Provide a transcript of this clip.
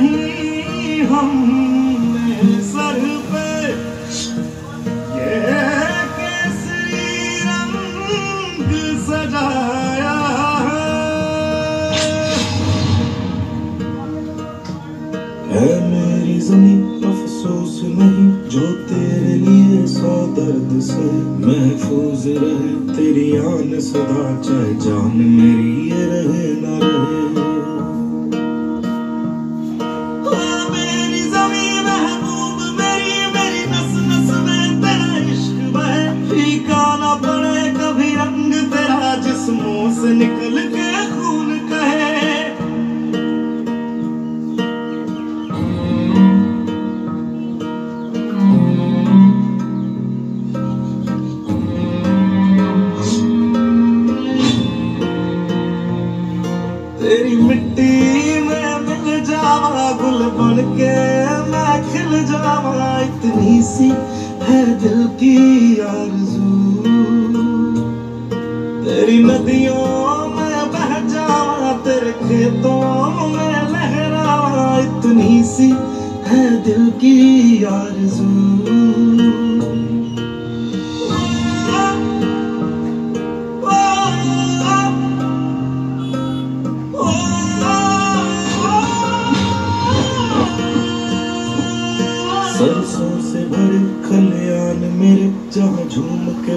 نہیں ہم نے میری زمین، افسوس نہیں، جو تیرے لیے سو درد سے محفوظ رہے۔ تیری آن صدا چاہے جان میری نہ پڑے کبھی رنگ تیرا جسموں سے نکل کے خون کہے۔ تیری مٹی میں مل جاوا، گل بن کے میں کھل جاوا۔ اتنی سی ہے دل کی آرزو۔ ندیوں میں بہ جاوا تیرے کھیتوں میں لہراوا اتنی سی ہے دل کی آرزو۔ سرسوں سے بھرے کھلیان میرے جہاں جھوم کے